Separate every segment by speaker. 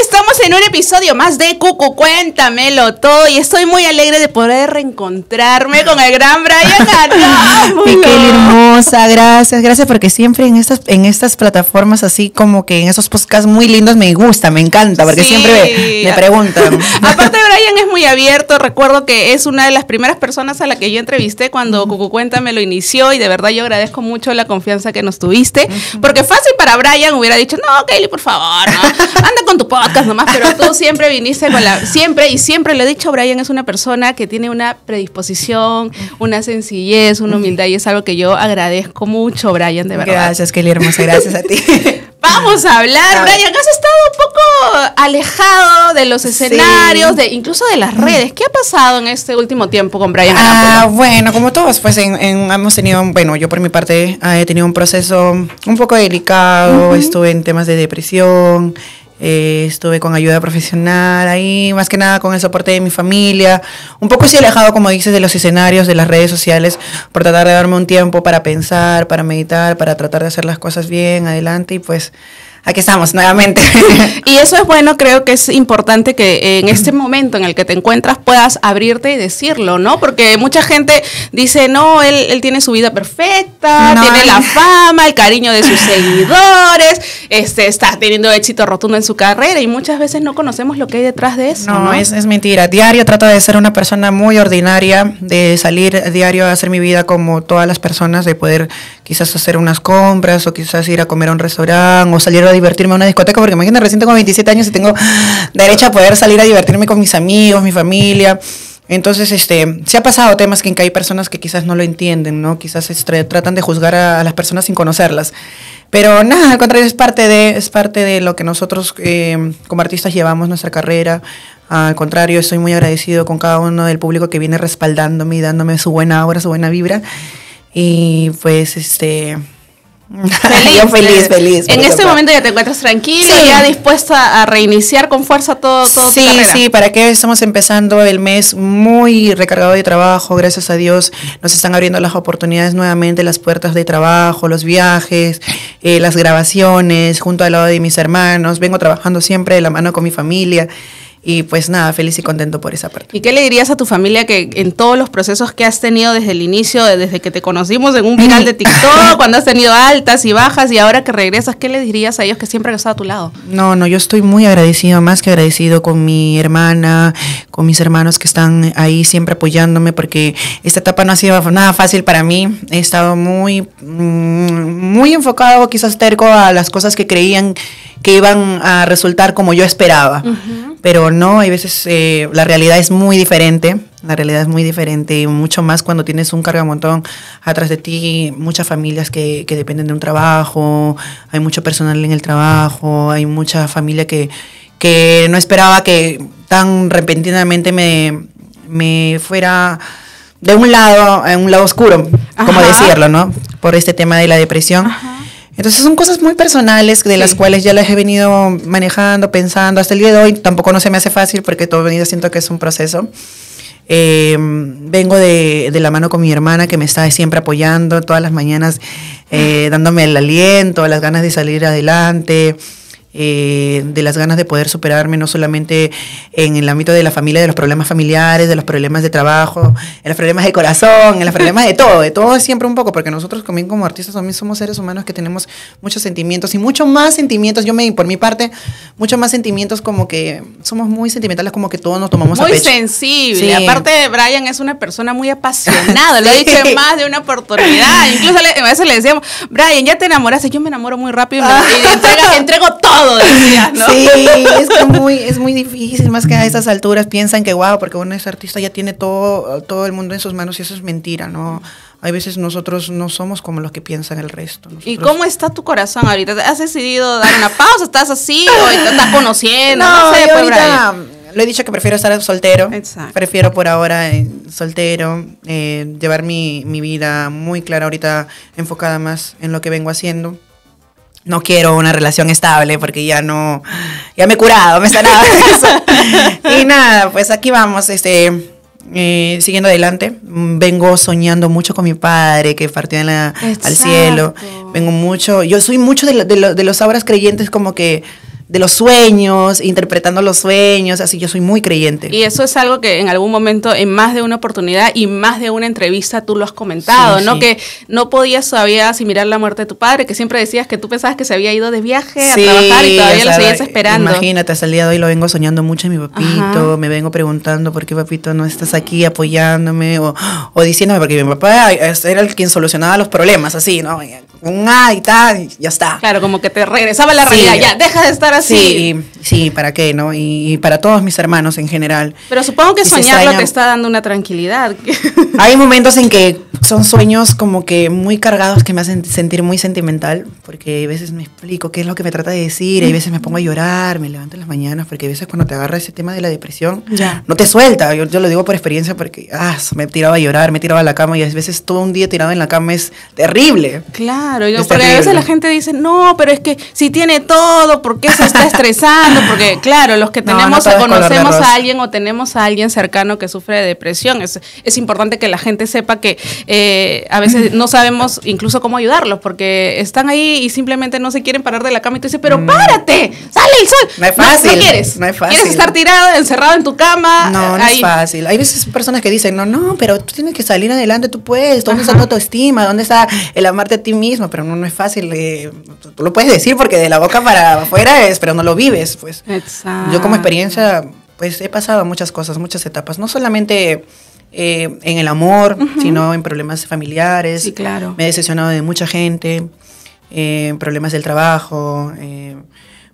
Speaker 1: estamos en un episodio más de Cucu Cuéntamelo todo y estoy muy alegre de poder reencontrarme con el gran Brian
Speaker 2: Miquel hermosa, gracias, gracias porque siempre en estas en estas plataformas así como que en esos podcasts muy lindos me gusta, me encanta porque siempre me, preguntan.
Speaker 1: Aparte Brian es muy abierto, recuerdo que es una de las primeras personas a la que yo entrevisté cuando Cucu Cuéntamelo inició y de verdad yo agradezco mucho la confianza que nos tuviste, porque fácil para Brian hubiera dicho, "No, Kelly, por favor, anda con tu podcast nomás", pero tú siempre viniste con la siempre y siempre le he dicho, Brian es una persona que tiene una predisposición, una sencillez, una humildad y es algo que yo agradezco mucho, Brian, de verdad.
Speaker 2: Gracias, Kelly hermosa, gracias a ti.
Speaker 1: Vamos a hablar, Brian, has estado un poco alejado de los escenarios, de incluso de las redes. ¿Qué ha pasado en este último tiempo con Brian?
Speaker 2: Ah, bueno, como todos, pues hemos tenido, bueno, yo por mi parte ah, he tenido un proceso un poco delicado, estuve en temas de depresión, eh, estuve con ayuda profesional ahí, más que nada con el soporte de mi familia. Un poco sí alejado, como dices, de los escenarios, de las redes sociales, por tratar de darme un tiempo para pensar, para meditar, para tratar de hacer las cosas bien, adelante y pues aquí estamos nuevamente.
Speaker 1: y eso es bueno, creo que es importante que en este momento en el que te encuentras puedas abrirte y decirlo, ¿no? Porque mucha gente dice, no, él, él tiene su vida perfecta, tiene la fama, el cariño de sus seguidores, este, está teniendo éxito rotundo en su carrera y muchas veces no conocemos lo que hay detrás de eso.
Speaker 2: No, Es, es mentira. Diario trato de ser una persona muy ordinaria, de salir diario a hacer mi vida como todas las personas, de poder quizás hacer unas compras o quizás ir a comer a un restaurante o salir a divertirme a una discoteca, porque imagínate, recién tengo 27 años y tengo derecho a poder salir a divertirme con mis amigos, mi familia. Entonces, este, se ha pasado temas que, en que hay personas que quizás no lo entienden, ¿no? Quizás este, tratan de juzgar a, las personas sin conocerlas. Pero nada, al contrario, es parte de, es parte de lo que nosotros eh, como artistas llevamos nuestra carrera. Al contrario, estoy muy agradecido con cada uno del público que viene respaldándome y dándome su buena obra, su buena vibra. Y pues, este,
Speaker 1: Feliz, Yo feliz, feliz. En este momento ya te encuentras tranquilo, ya dispuesta a reiniciar con fuerza todo, todo
Speaker 2: Sí, sí, para que estamos empezando el mes muy recargado de trabajo, gracias a Dios nos están abriendo las oportunidades nuevamente, las puertas de trabajo, los viajes, eh, las grabaciones, junto al lado de mis hermanos, vengo trabajando siempre de la mano con mi familia. Y pues nada, feliz y contento por esa parte.
Speaker 1: ¿Y qué le dirías a tu familia que en todos los procesos que has tenido desde el inicio, desde que te conocimos en un viral de TikTok, cuando has tenido altas y bajas y ahora que regresas, qué le dirías a ellos que siempre han estado a tu lado?
Speaker 2: No, no, yo estoy muy agradecido, más que agradecido con mi hermana, con mis hermanos que están ahí siempre apoyándome porque esta etapa no ha sido nada fácil para mí. He estado muy, mm, muy enfocado, quizás terco a las cosas que creían que iban a resultar como yo esperaba. Pero no, hay veces eh, la realidad es muy diferente. La realidad es muy diferente y mucho más cuando tienes un cargamontón atrás de ti, muchas familias que, que dependen de un trabajo, hay mucho personal en el trabajo, hay mucha familia que, que no esperaba que tan repentinamente me, me fuera de un lado, a un lado oscuro, como decirlo, ¿no? Por este tema de la depresión. Entonces son cosas muy personales de las cuales ya las he venido manejando, pensando. Hasta el día de hoy tampoco no se me hace fácil porque todo venido siento que es un proceso. Eh, vengo de, de, la mano con mi hermana que me está siempre apoyando todas las mañanas, eh, dándome el aliento, las ganas de salir adelante. Eh, de las ganas de poder superarme, no solamente en el ámbito de la familia, de los problemas familiares, de los problemas de trabajo, en los problemas de corazón, en los problemas de todo, de todo siempre un poco, porque nosotros también como artistas también somos seres humanos que tenemos muchos sentimientos y mucho más sentimientos, yo me, por mi parte, mucho más sentimientos como que somos muy sentimentales, como que todos nos tomamos
Speaker 1: muy
Speaker 2: a pecho.
Speaker 1: sensible. Aparte, Brian es una persona muy apasionada, lo he dicho en más de una oportunidad. Incluso a veces le decíamos, Brian, ya te enamoraste, yo me enamoro muy rápido y, me, entrego todo
Speaker 2: Sí, es muy, es muy difícil, más que a esas alturas piensan que, wow, porque uno es artista, ya tiene todo, todo el mundo en sus manos y eso es mentira, ¿no? Hay veces nosotros no somos como los que piensan el resto.
Speaker 1: ¿Y cómo está tu corazón ahorita? ¿Has decidido dar una pausa? ¿Estás así o estás conociendo? No, sé,
Speaker 2: pues, ahorita lo he dicho que prefiero estar soltero. Exacto. Prefiero por ahora eh, soltero, eh, llevar mi, mi vida muy clara ahorita, enfocada más en lo que vengo haciendo no quiero una relación estable porque ya no, ya me he curado, me he sanado. y nada, pues aquí vamos, este, eh, siguiendo adelante. Vengo soñando mucho con mi padre que partió en la, al cielo. Vengo mucho, yo soy mucho de, de, los obras creyentes como que de los sueños, interpretando los sueños, así yo soy muy creyente.
Speaker 1: Y eso es algo que en algún momento, en más de una oportunidad y más de una entrevista, tú lo has comentado, ¿no? Que no podías todavía asimilar la muerte de tu padre, que siempre decías que tú pensabas que se había ido de viaje a trabajar y todavía lo seguías esperando.
Speaker 2: Imagínate, hasta el día de hoy lo vengo soñando mucho en mi papito, me vengo preguntando por qué papito no estás aquí apoyándome o, o diciéndome, porque mi papá era el quien solucionaba los problemas, así, ¿no? Un A y tal, ya está.
Speaker 1: Claro, como que te regresaba la realidad, ya, deja de estar así.
Speaker 2: Sí, sí, ¿para qué, no? Y, para todos mis hermanos en general.
Speaker 1: Pero supongo que soñarlo te está dando una tranquilidad.
Speaker 2: Hay momentos en que son sueños como que muy cargados que me hacen sentir muy sentimental, porque a veces me explico qué es lo que me trata de decir, y a veces me pongo a llorar, me levanto en las mañanas, porque a veces cuando te agarra ese tema de la depresión, no te suelta. Yo, yo, lo digo por experiencia porque ah, me tiraba a llorar, me tiraba a la cama y a veces todo un día tirado en la cama es terrible.
Speaker 1: Claro, yo, porque a veces la gente dice, no, pero es que si tiene todo, ¿por qué se está estresando? Porque claro, los que tenemos conocemos a alguien o tenemos a alguien cercano que sufre de depresión, es, es importante que la gente sepa que eh, a veces no sabemos incluso cómo ayudarlos, porque están ahí y simplemente no se quieren parar de la cama y tú dices, pero mm. párate, sale el sol.
Speaker 2: No es fácil.
Speaker 1: No, quieres.
Speaker 2: No es fácil.
Speaker 1: Quieres estar tirado, encerrado en tu cama.
Speaker 2: No, no es fácil. Hay veces personas que dicen, no, no, pero tú tienes que salir adelante, tú puedes. ¿Dónde está tu autoestima? ¿Dónde está el amarte a ti mismo? Pero no, no es fácil. Eh, tú lo puedes decir porque de la boca para afuera es, pero no lo vives, pues.
Speaker 1: Exacto.
Speaker 2: Yo como experiencia, pues he pasado muchas cosas, muchas etapas. No solamente eh, en el amor, sino en problemas familiares.
Speaker 1: Sí, claro.
Speaker 2: Me he decepcionado de mucha gente, eh, problemas del trabajo, eh,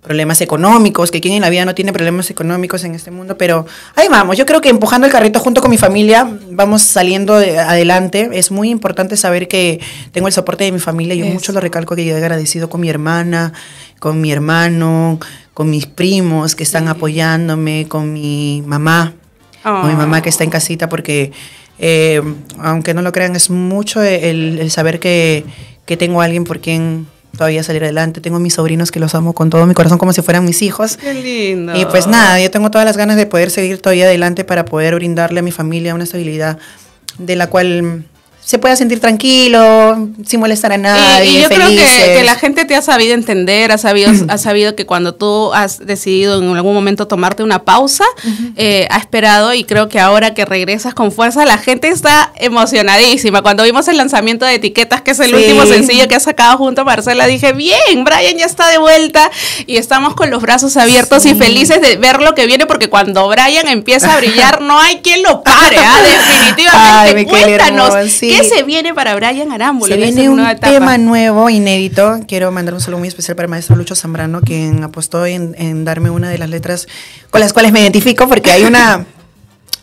Speaker 2: problemas económicos, que quien en la vida no tiene problemas económicos en este mundo, pero ahí vamos, yo creo que empujando el carrito junto con mi familia vamos saliendo adelante. Es muy importante saber que tengo el soporte de mi familia, yo mucho lo recalco que yo he agradecido con mi hermana, con mi hermano, con mis primos que están apoyándome, con mi mamá, mi mamá que está en casita porque, eh, aunque no lo crean, es mucho el, saber que, que, tengo a alguien por quien todavía salir adelante. Tengo mis sobrinos que los amo con todo mi corazón como si fueran mis hijos.
Speaker 1: Qué lindo.
Speaker 2: Y pues nada, yo tengo todas las ganas de poder seguir todavía adelante para poder brindarle a mi familia una estabilidad de la cual se pueda sentir tranquilo, sin molestar a nadie.
Speaker 1: Y, yo creo que, la gente te ha sabido entender, ha sabido, ha sabido que cuando tú has decidido en algún momento tomarte una pausa, eh, ha esperado y creo que ahora que regresas con fuerza, la gente está emocionadísima. Cuando vimos el lanzamiento de etiquetas, que es el último sencillo que ha sacado junto a Marcela, dije, bien, Brian ya está de vuelta y estamos con los brazos abiertos y felices de ver lo que viene, porque cuando Brian empieza a brillar, no hay quien lo pare, ¿ah? definitivamente. Cuéntanos, ¿Qué se viene para Brian Arámbulo?
Speaker 2: Se viene un tema nuevo, inédito. Quiero mandar un saludo muy especial para el maestro Lucho Zambrano, quien apostó en, en darme una de las letras con las cuales me identifico, porque hay una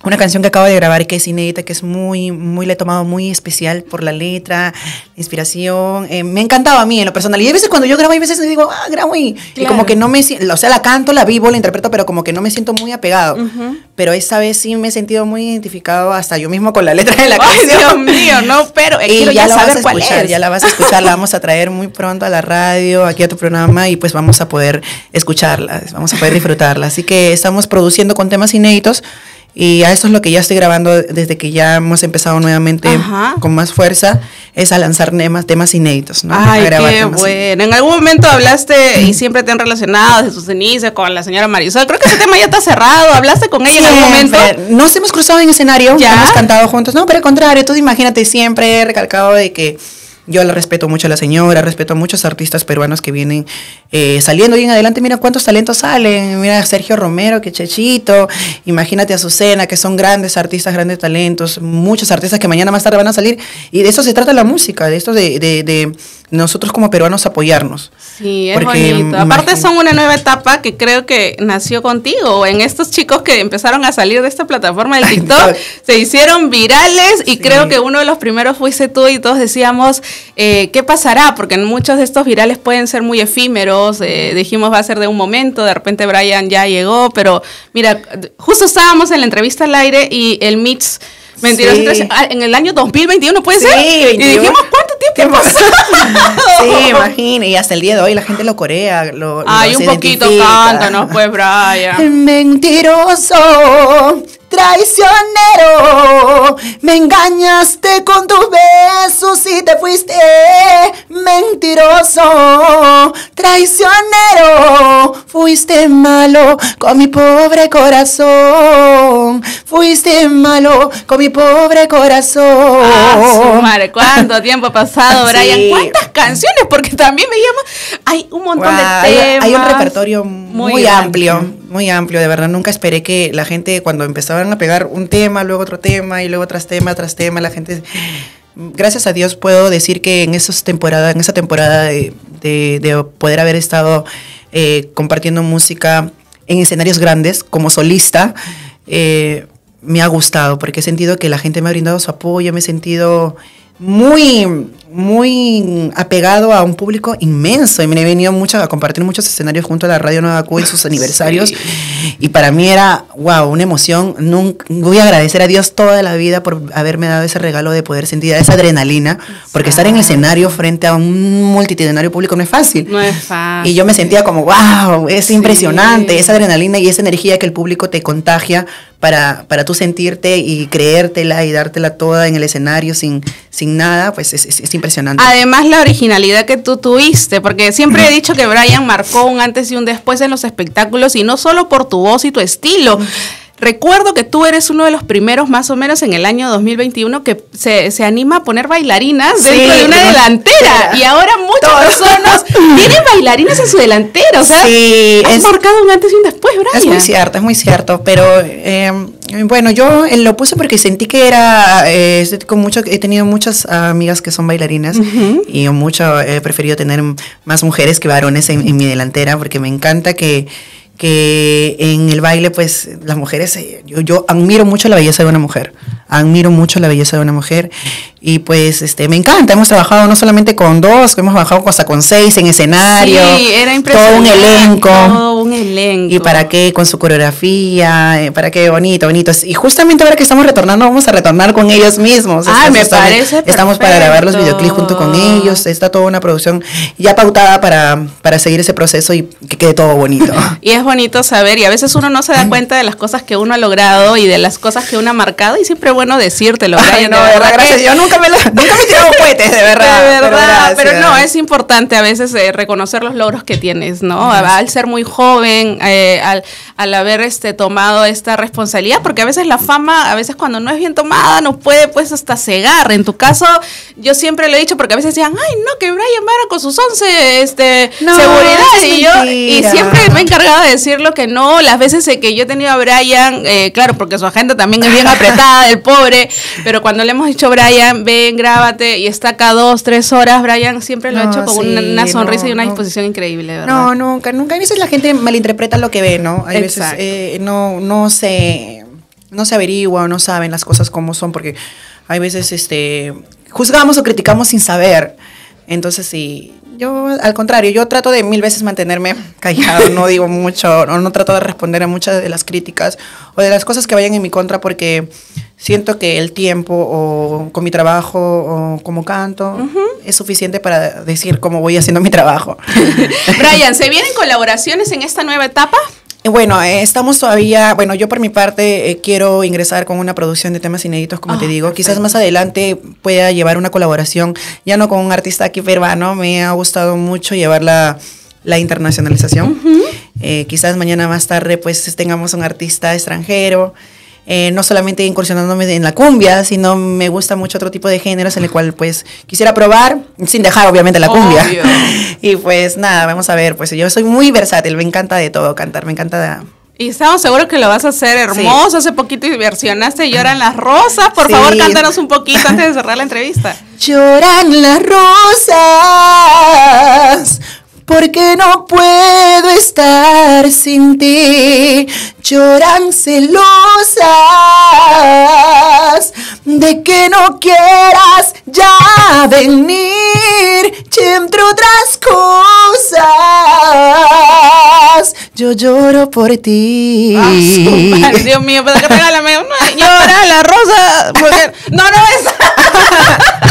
Speaker 2: una canción que acabo de grabar y que es inédita, que es muy, muy, le he tomado muy especial por la letra, la inspiración. Eh, me ha encantado a mí en lo personal. Y a veces cuando yo grabo, hay veces me digo, ah, grabo y, como que no me, o sea, la canto, la vivo, la interpreto, pero como que no me siento muy apegado. Pero esta vez sí me he sentido muy identificado hasta yo mismo con la letra de la canción.
Speaker 1: Dios mío, no, pero
Speaker 2: y ya, ya la vas a escuchar, ya la vas a escuchar, la vamos a traer muy pronto a la radio, aquí a tu programa y pues vamos a poder escucharla, vamos a poder disfrutarla. Así que estamos produciendo con temas inéditos. Y a eso es lo que ya estoy grabando desde que ya hemos empezado nuevamente con más fuerza, es a lanzar temas, temas inéditos. ¿no?
Speaker 1: Ay, qué bueno. En algún momento hablaste y siempre te han relacionado de sus cenizas con la señora Marisol. Creo que ese tema ya está cerrado. ¿Hablaste con ella en algún momento?
Speaker 2: Nos hemos cruzado en escenario, ¿Ya? hemos cantado juntos. No, pero al contrario, tú imagínate, siempre he recalcado de que yo la respeto mucho a la señora, respeto a muchos artistas peruanos que vienen eh, saliendo bien adelante. Mira cuántos talentos salen. Mira a Sergio Romero, que chechito. Imagínate a Azucena, que son grandes artistas, grandes talentos. Muchos artistas que mañana más tarde van a salir. Y de eso se trata la música, de esto de, de, nosotros como peruanos apoyarnos.
Speaker 1: Sí, es bonito. Aparte son una nueva etapa que creo que nació contigo. En estos chicos que empezaron a salir de esta plataforma del TikTok, se hicieron virales y creo que uno de los primeros fuiste tú y todos decíamos eh, ¿qué pasará? Porque muchos de estos virales pueden ser muy efímeros, eh, dijimos va a ser de un momento, de repente Brian ya llegó, pero mira, justo estábamos en la entrevista al aire y el Mix... Mentiroso, ah, en el año 2021 puede ser. Y dijimos, ¿cuánto
Speaker 2: sí, imagínate. Y hasta el día de hoy la gente lo corea. Lo,
Speaker 1: Ay, un poquito cántanos, pues, Brian.
Speaker 2: Mentiroso, traicionero, me engañaste con tus besos y te fuiste mentiroso, traicionero, fuiste malo con mi pobre corazón, fuiste malo con mi pobre corazón.
Speaker 1: Ah, madre, ¿cuánto tiempo ha pasado, Brian? ¿Cuántas canciones? Porque también me llama, hay un montón de temas.
Speaker 2: Hay un repertorio muy, amplio, muy amplio, de verdad. Nunca esperé que la gente cuando empezaban a pegar un tema, luego otro tema y luego tras tema, tras tema, la gente gracias a Dios puedo decir que en esas temporadas, en esa temporada de, de, poder haber estado eh, compartiendo música en escenarios grandes como solista, eh, me ha gustado porque he sentido que la gente me ha brindado su apoyo, me he sentido muy, muy apegado a un público inmenso y me he venido mucho a compartir muchos escenarios junto a la Radio Nueva Cuba en sus aniversarios y para mí era, wow, una emoción. Nunca, voy a agradecer a Dios toda la vida por haberme dado ese regalo de poder sentir esa adrenalina, porque estar en el escenario frente a un multitudinario público no es fácil.
Speaker 1: No es fácil.
Speaker 2: Y yo me sentía como, wow, es impresionante esa adrenalina y esa energía que el público te contagia para, para tú sentirte y creértela y dártela toda en el escenario sin, sin nada, pues es, es, impresionante.
Speaker 1: Además, la originalidad que tú tuviste, porque siempre he dicho que Brian marcó un antes y un después en los espectáculos y no solo por tu voz y tu estilo. Recuerdo que tú eres uno de los primeros, más o menos en el año 2021, que se, se anima a poner bailarinas dentro de una delantera. Y ahora muchas personas tienen bailarinas en su delantera. O sea, sí, has marcado un antes y un después, Brian.
Speaker 2: Es muy cierto, es muy cierto. Pero eh, bueno, yo lo puse porque sentí que era. Eh, con mucho, he tenido muchas amigas que son bailarinas y mucho he preferido tener más mujeres que varones en mi delantera porque me encanta que que en el baile, pues las mujeres, eh, yo, yo, admiro mucho la belleza de una mujer, admiro mucho la belleza de una mujer y pues este me encanta, hemos trabajado no solamente con dos, hemos trabajado hasta con seis en escenario,
Speaker 1: sí, era impresionante,
Speaker 2: todo un elenco,
Speaker 1: todo un elenco.
Speaker 2: Y para qué, con su coreografía, eh, para qué, bonito, bonito. Y justamente ahora que estamos retornando, vamos a retornar con ellos mismos.
Speaker 1: Ah, me parece
Speaker 2: Estamos para grabar los videoclips junto con ellos, está toda una producción ya pautada para, para seguir ese proceso y que quede todo bonito.
Speaker 1: y es bonito saber, y a veces uno no se da cuenta de las cosas que uno ha logrado y de las cosas que uno ha marcado, y siempre es bueno decírtelo.
Speaker 2: Ay, no, de verdad, gracias. Yo nunca me, nunca me he tirado cohetes, de verdad.
Speaker 1: De verdad, pero, no, es importante a veces eh, reconocer los logros que tienes, ¿no? Al ser muy joven, eh, al, al, haber este, tomado esta responsabilidad, porque a veces la fama, a veces cuando no es bien tomada, nos puede pues hasta cegar. En tu caso, yo siempre lo he dicho, porque a veces decían, ay, no, que Brian Vara con sus 11 este, seguridad. Y yo, y siempre me he encargado de decirlo que no, las veces que yo he tenido a Brian, eh, claro, porque su agenda también es bien apretada, el pobre, pero cuando le hemos dicho, Brian, ven, grábate, y está acá dos, tres horas, Brian siempre lo ha hecho con una, sonrisa y una disposición increíble, ¿verdad?
Speaker 2: No, nunca, nunca. A veces la gente malinterpreta lo que ve, ¿no? Hay veces eh, no, no se, no se averigua o no saben las cosas como son, porque hay veces este, juzgamos o criticamos sin saber. Entonces, sí, yo al contrario, yo trato de mil veces mantenerme callado, no digo mucho, no, no trato de responder a muchas de las críticas o de las cosas que vayan en mi contra porque siento que el tiempo o con mi trabajo o como canto es suficiente para decir cómo voy haciendo mi trabajo.
Speaker 1: Brian, ¿se vienen colaboraciones en esta nueva etapa?
Speaker 2: Bueno, eh, estamos todavía, bueno, yo por mi parte eh, quiero ingresar con una producción de temas inéditos, como te ah, digo. Quizás más adelante pueda llevar una colaboración, ya no con un artista aquí peruano, me ha gustado mucho llevar la, la internacionalización. Eh, quizás mañana más tarde pues tengamos un artista extranjero. Eh, no solamente incursionándome en la cumbia, sino me gusta mucho otro tipo de géneros en el cual pues quisiera probar, sin dejar obviamente la cumbia. y pues nada, vamos a ver, pues yo soy muy versátil, me encanta de todo cantar, me encanta de...
Speaker 1: Y estamos seguros que lo vas a hacer hermoso. Hace poquito versionaste Lloran las rosas. Por favor, cántanos un poquito antes de cerrar la entrevista.
Speaker 2: Lloran las rosas porque no puedo estar sin ti. Lloran celosas de que no quieras ya venir. entre otras cosas, yo lloro por ti.
Speaker 1: Dios mío, pero que regálame una. Llora la rosa. no, no es.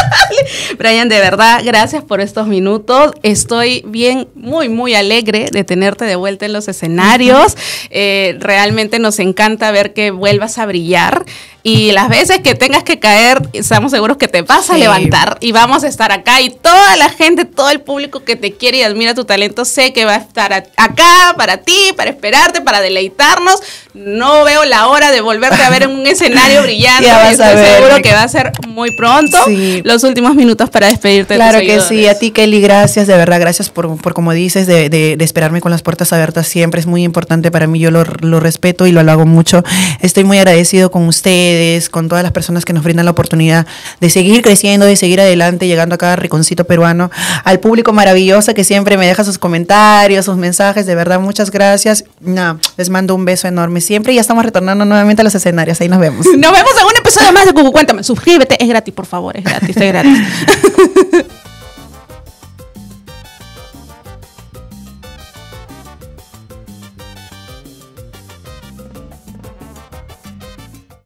Speaker 1: Brian, de verdad, gracias por estos minutos. Estoy bien, muy, muy alegre de tenerte de vuelta en los escenarios. Eh, realmente nos encanta ver que vuelvas a brillar. Y las veces que tengas que caer, estamos seguros que te vas a levantar y vamos a estar acá. Y toda la gente, todo el público que te quiere y admira tu talento, sé que va a estar acá para ti, para esperarte, para deleitarnos. No veo la hora de volverte a ver en un escenario brillante. Estoy seguro que va a ser muy pronto. Los últimos minutos para despedirte.
Speaker 2: Claro que sí. A ti, Kelly, gracias. De verdad, gracias por, por como dices, de, de, esperarme con las puertas abiertas siempre. Es muy importante para mí. Yo lo, lo respeto y lo hago mucho. Estoy muy agradecido con ustedes con todas las personas que nos brindan la oportunidad de seguir creciendo, de seguir adelante, llegando a cada riconcito peruano, al público maravilloso que siempre me deja sus comentarios, sus mensajes, de verdad, muchas gracias. No, les mando un beso enorme siempre y ya estamos retornando nuevamente a los escenarios, ahí nos vemos.
Speaker 1: Nos vemos en un episodio más de Cucu Cuéntame, suscríbete, es gratis, por favor, es gratis, es gratis.